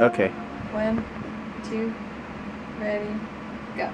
Okay. One, two, ready, go.